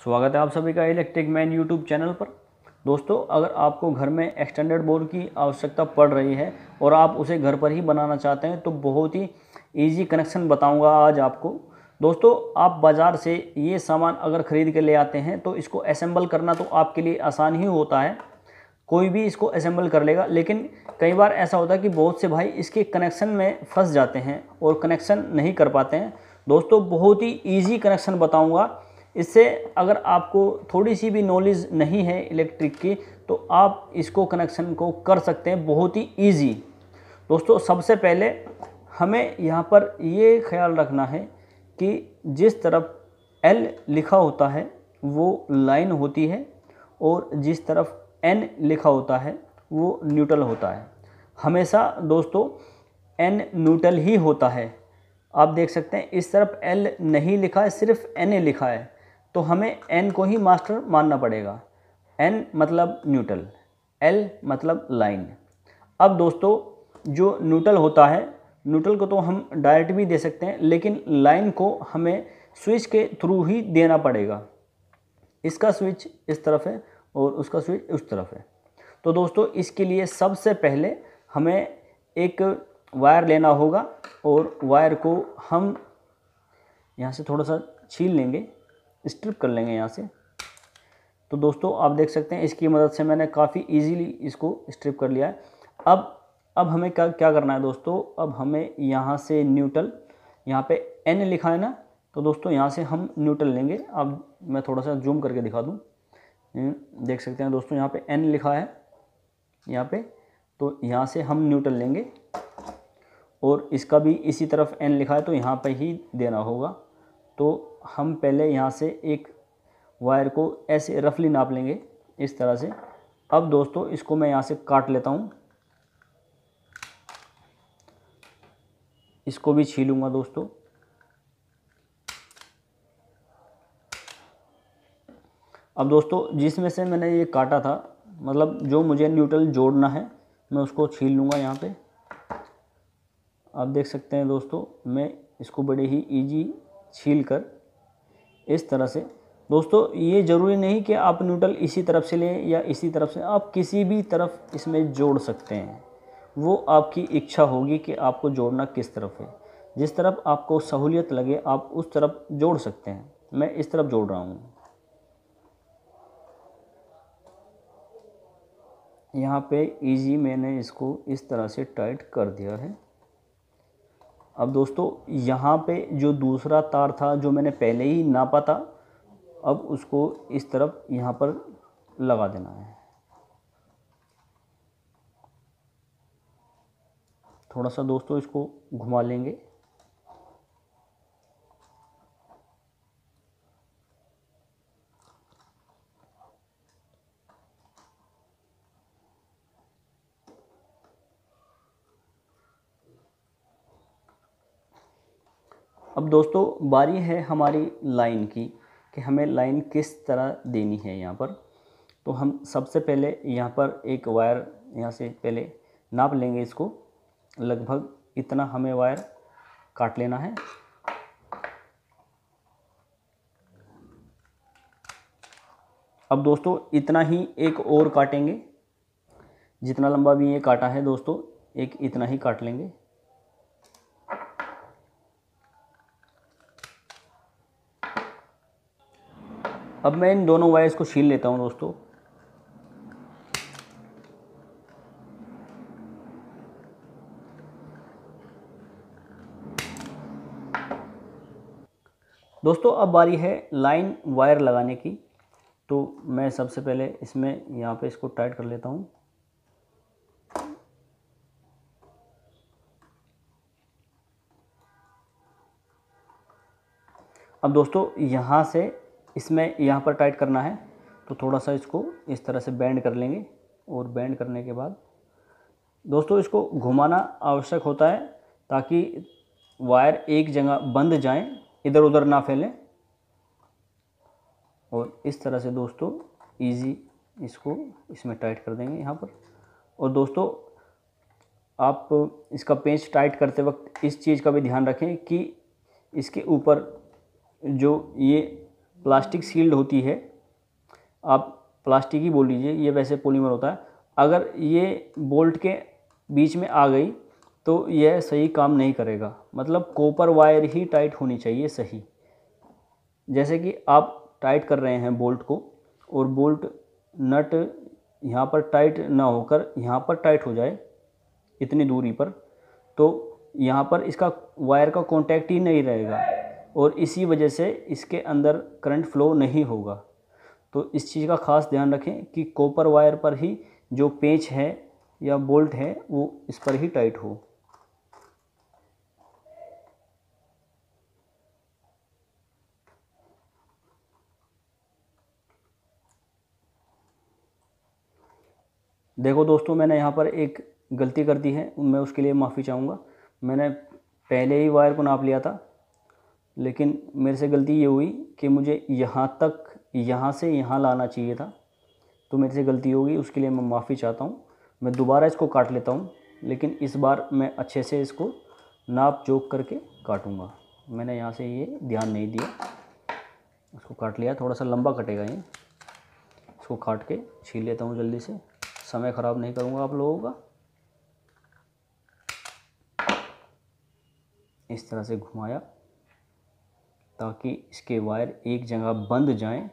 स्वागत है आप सभी का इलेक्ट्रिक मैन यूट्यूब चैनल पर। दोस्तों, अगर आपको घर में एक्सटेंडेड बोर्ड की आवश्यकता पड़ रही है और आप उसे घर पर ही बनाना चाहते हैं तो बहुत ही इजी कनेक्शन बताऊँगा आज आपको। दोस्तों, आप बाज़ार से ये सामान अगर ख़रीद के ले आते हैं तो इसको असेंबल करना तो आपके लिए आसान ही होता है। कोई भी इसको असेंबल कर लेगा, लेकिन कई बार ऐसा होता है कि बहुत से भाई इसके कनेक्शन में फंस जाते हैं और कनेक्शन नहीं कर पाते हैं। दोस्तों, बहुत ही ईजी कनेक्शन बताऊँगा। इससे अगर आपको थोड़ी सी भी नॉलेज नहीं है इलेक्ट्रिक की तो आप इसको कनेक्शन को कर सकते हैं बहुत ही ईजी दोस्तों, सबसे पहले हमें यहाँ पर ये ख्याल रखना है कि जिस तरफ़ एल लिखा होता है, वो लाइन होती है और जिस तरफ़ एन लिखा होता है, वो न्यूट्रल होता है। हमेशा दोस्तों एन न्यूट्रल ही होता है। आप देख सकते हैं, इस तरफ़ एल नहीं लिखा है, सिर्फ़ एन लिखा है। तो हमें एन को ही मास्टर मानना पड़ेगा। एन मतलब न्यूट्रल एल मतलब लाइन अब दोस्तों, जो न्यूट्रल होता है न्यूट्रल को तो हम डायरेक्ट भी दे सकते हैं, लेकिन लाइन को हमें स्विच के थ्रू ही देना पड़ेगा। इसका स्विच इस तरफ़ है और उसका स्विच उस तरफ़ है। तो दोस्तों, इसके लिए सबसे पहले हमें एक वायर लेना होगा और वायर को हम यहाँ से थोड़ा सा छील लेंगे। स्ट्रिप कर लेंगे यहाँ से। तो दोस्तों, आप देख सकते हैं इसकी मदद से मैंने काफ़ी इजीली इसको स्ट्रिप कर लिया है। अब अब हमें क्या क्या करना है दोस्तों? अब हमें यहाँ से न्यूट्रल यहाँ पे एन लिखा है ना? तो दोस्तों, यहाँ से हम न्यूट्रल लेंगे। अब मैं थोड़ा सा जूम करके दिखा दूँ। देख सकते हैं दोस्तों, यहाँ पे एन लिखा है। यहाँ पे तो यहाँ से हम न्यूट्रल लेंगे। और इसका भी इसी तरफ़ एन लिखा है तो यहाँ पे ही देना होगा। तो हम पहले यहाँ से एक वायर को ऐसे रफली नाप लेंगे इस तरह से। अब दोस्तों, इसको मैं यहाँ से काट लेता हूँ। इसको भी छीलूँगा दोस्तों। अब दोस्तों, जिसमें से मैंने ये काटा था मतलब जो मुझे न्यूट्रल जोड़ना है, मैं उसको छील लूँगा यहाँ पे। आप देख सकते हैं दोस्तों, मैं इसको बड़े ही इजी छील कर इस तरह से। दोस्तों, ये ज़रूरी नहीं कि आप न्यूट्रल इसी तरफ़ से लें या इसी तरफ़ से, आप किसी भी तरफ़ इसमें जोड़ सकते हैं। वो आपकी इच्छा होगी कि आपको जोड़ना किस तरफ़ है। जिस तरफ़ आपको सहूलियत लगे, आप उस तरफ़ जोड़ सकते हैं। मैं इस तरफ़ जोड़ रहा हूँ। यहाँ पे इजी मैंने इसको इस तरह से टाइट कर दिया है। अब दोस्तों, यहाँ पे जो दूसरा तार था जो मैंने पहले ही नापा था, अब उसको इस तरफ़ यहाँ पर लगा देना है। थोड़ा सा दोस्तों इसको घुमा लेंगे अब दोस्तों, बारी है हमारी लाइन की कि हमें लाइन किस तरह देनी है यहाँ पर। तो हम सबसे पहले यहाँ पर एक वायर यहाँ से पहले नाप लेंगे इसको। लगभग इतना हमें वायर काट लेना है। अब दोस्तों, इतना ही एक और काटेंगे। जितना लंबा भी ये काटा है दोस्तों, एक इतना ही काट लेंगे। अब मैं इन दोनों वायर्स को छीन लेता हूँ दोस्तों। दोस्तों, अब बारी है लाइन वायर लगाने की। तो मैं सबसे पहले इसमें यहाँ पे इसको टाइट कर लेता हूँ। अब दोस्तों, यहाँ से इसमें यहाँ पर टाइट करना है तो थोड़ा सा इसको इस तरह से बैंड कर लेंगे और बैंड करने के बाद दोस्तों इसको घुमाना आवश्यक होता है ताकि वायर एक जगह बंद जाएँ इधर उधर ना फैलें। और इस तरह से दोस्तों इजी इसको इसमें टाइट कर देंगे यहाँ पर। और दोस्तों आप इसका पेंच टाइट करते वक्त इस चीज़ का भी ध्यान रखें कि इसके ऊपर जो ये प्लास्टिक सील्ड होती है। आप प्लास्टिक ही बोल लीजिए, ये वैसे पॉलीमर होता है। अगर ये बोल्ट के बीच में आ गई तो यह सही काम नहीं करेगा। मतलब कॉपर वायर ही टाइट होनी चाहिए सही। जैसे कि आप टाइट कर रहे हैं बोल्ट को, और बोल्ट नट यहाँ पर टाइट ना होकर यहाँ पर टाइट हो जाए इतनी दूरी पर तो यहाँ पर इसका वायर का कांटेक्ट ही नहीं रहेगा। और इसी वजह से इसके अंदर करंट फ्लो नहीं होगा। तो इस चीज़ का ख़ास ध्यान रखें कि कॉपर वायर पर ही जो पेंच है या बोल्ट है, वो इस पर ही टाइट हो। देखो दोस्तों, मैंने यहाँ पर एक गलती कर दी है, मैं उसके लिए माफ़ी चाहूँगा। मैंने पहले ही वायर को नाप लिया था। लेकिन मेरे से गलती ये हुई कि मुझे यहाँ तक, यहाँ से यहाँ लाना चाहिए था। तो मेरे से गलती होगी, उसके लिए मैं माफ़ी चाहता हूँ। मैं दोबारा इसको काट लेता हूँ, लेकिन इस बार मैं अच्छे से इसको नाप जोक करके काटूँगा। मैंने यहाँ से ये ध्यान नहीं दिया। इसको काट लिया थोड़ा सा लंबा कटेगा ये। इसको काट के छील लेता हूँ जल्दी से। समय ख़राब नहीं करूँगा आप लोगों का। इस तरह से घुमाया। ताकि इसके वायर एक जगह बंद जाएँ।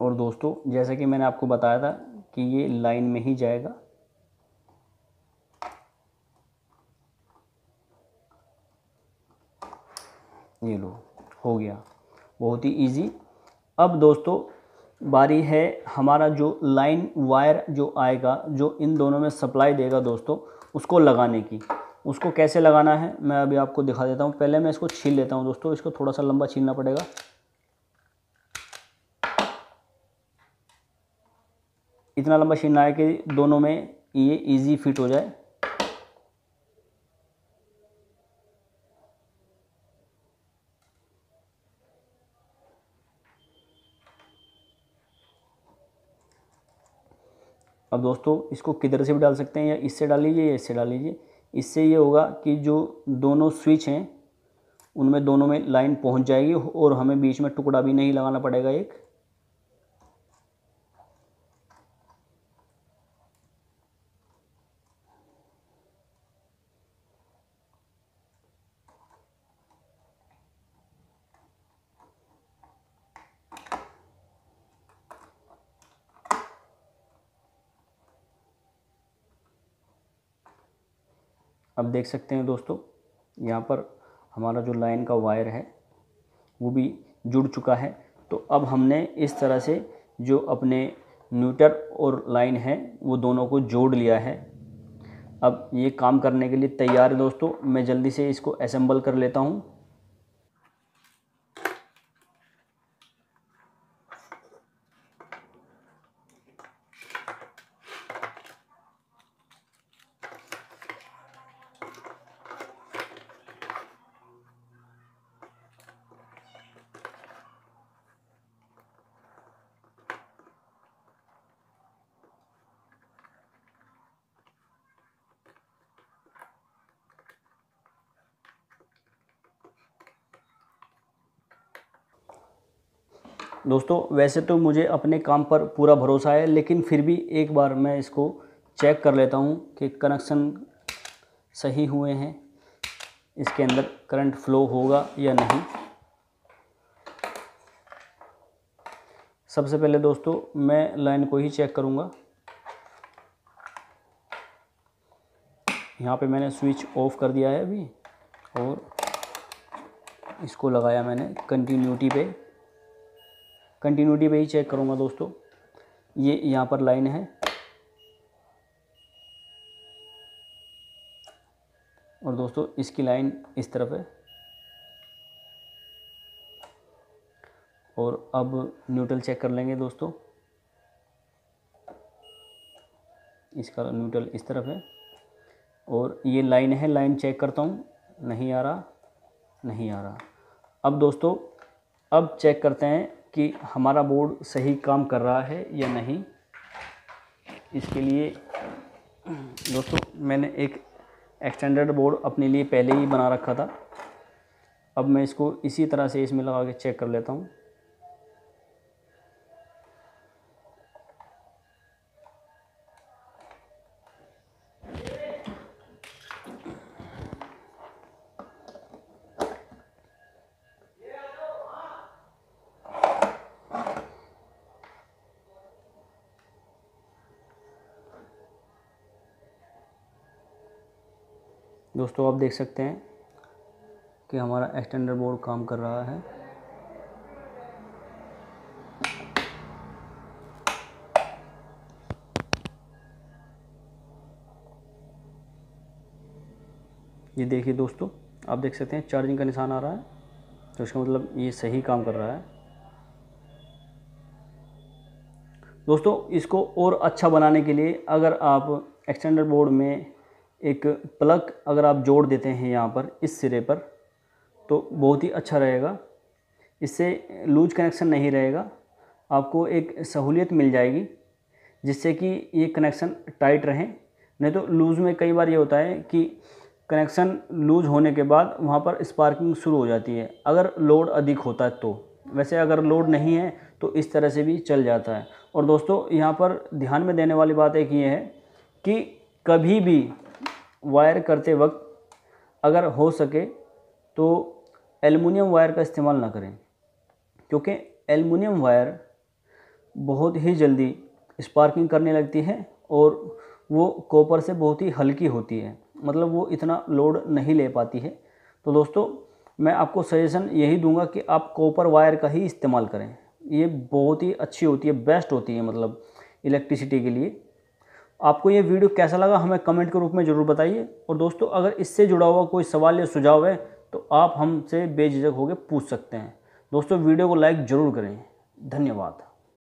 और दोस्तों, जैसा कि मैंने आपको बताया था कि ये लाइन में ही जाएगा। ये लो, हो गया। बहुत ही इजी अब दोस्तों, बारी है हमारा जो लाइन वायर जो आएगा, जो इन दोनों में सप्लाई देगा दोस्तों, उसको लगाने की। उसको कैसे लगाना है, मैं अभी आपको दिखा देता हूँ। पहले मैं इसको छील लेता हूँ दोस्तों, इसको थोड़ा सा लंबा छीलना पड़ेगा। इतना लंबा छीलना है कि दोनों में ये इजी फिट हो जाए। अब दोस्तों, इसको किधर से भी डाल सकते हैं या इससे डाल लीजिए या इससे डाल लीजिए। इससे ये होगा कि जो दोनों स्विच हैं, उनमें दोनों में लाइन पहुँच जाएगी और हमें बीच में टुकड़ा भी नहीं लगाना पड़ेगा एक। अब देख सकते हैं दोस्तों, यहाँ पर हमारा जो लाइन का वायर है, वो भी जुड़ चुका है। तो अब हमने इस तरह से जो अपने न्यूटर और लाइन है, वो दोनों को जोड़ लिया है। अब ये काम करने के लिए तैयार है दोस्तों, मैं जल्दी से इसको असेंबल कर लेता हूँ। दोस्तों, वैसे तो मुझे अपने काम पर पूरा भरोसा है, लेकिन फिर भी एक बार मैं इसको चेक कर लेता हूँ कि कनेक्शन सही हुए हैं, इसके अंदर करंट फ्लो होगा या नहीं। सबसे पहले दोस्तों, मैं लाइन को ही चेक करूँगा। यहाँ पे मैंने स्विच ऑफ़ कर दिया है अभी, और इसको लगाया मैंने कंटिन्यूटी पे। कंटिन्यूटी पे ही चेक करूँगा दोस्तों। ये यहाँ पर लाइन है। और दोस्तों, इसकी लाइन इस तरफ़ है। और अब न्यूट्रल चेक कर लेंगे दोस्तों। इसका न्यूट्रल इस तरफ़ है। और ये लाइन है, लाइन चेक करता हूँ। नहीं आ रहा, नहीं आ रहा। अब दोस्तों, अब चेक करते हैं कि हमारा बोर्ड सही काम कर रहा है या नहीं। इसके लिए, दोस्तों, मैंने एक एक्सटेंडेड बोर्ड अपने लिए पहले ही बना रखा था। अब मैं इसको इसी तरह से इसमें लगा के चेक कर लेता हूँ। दोस्तों, आप देख सकते हैं कि हमारा एक्सटेंडर बोर्ड काम कर रहा है। ये देखिए दोस्तों, आप देख सकते हैं चार्जिंग का निशान आ रहा है तो इसका मतलब ये सही काम कर रहा है। दोस्तों, इसको और अच्छा बनाने के लिए अगर आप एक्सटेंडर बोर्ड में एक प्लग अगर आप जोड़ देते हैं यहाँ पर, इस सिरे पर तो बहुत ही अच्छा रहेगा। इससे लूज कनेक्शन नहीं रहेगा। आपको एक सहूलियत मिल जाएगी, जिससे कि ये कनेक्शन टाइट रहें। नहीं तो लूज़ में कई बार ये होता है कि कनेक्शन लूज़ होने के बाद वहाँ पर स्पार्किंग शुरू हो जाती है। अगर लोड अधिक होता है तो। वैसे अगर लोड नहीं है तो इस तरह से भी चल जाता है। और दोस्तों, यहाँ पर ध्यान में देने वाली बात एक ये है कि कभी भी वायर करते वक्त अगर हो सके तो एलुमिनियम वायर का इस्तेमाल ना करें, क्योंकि एलुमिनियम वायर बहुत ही जल्दी स्पार्किंग करने लगती है और वो कॉपर से बहुत ही हल्की होती है मतलब वो इतना लोड नहीं ले पाती है। तो दोस्तों, मैं आपको सजेशन यही दूँगा कि आप कॉपर वायर का ही इस्तेमाल करें। ये बहुत ही अच्छी होती है, बेस्ट होती है मतलब इलेक्ट्रिसिटी के लिए। आपको ये वीडियो कैसा लगा हमें कमेंट के रूप में ज़रूर बताइए। और दोस्तों, अगर इससे जुड़ा हुआ कोई सवाल या सुझाव है तो आप हमसे बेझिझक होकर पूछ सकते हैं। दोस्तों, वीडियो को लाइक ज़रूर करें। धन्यवाद।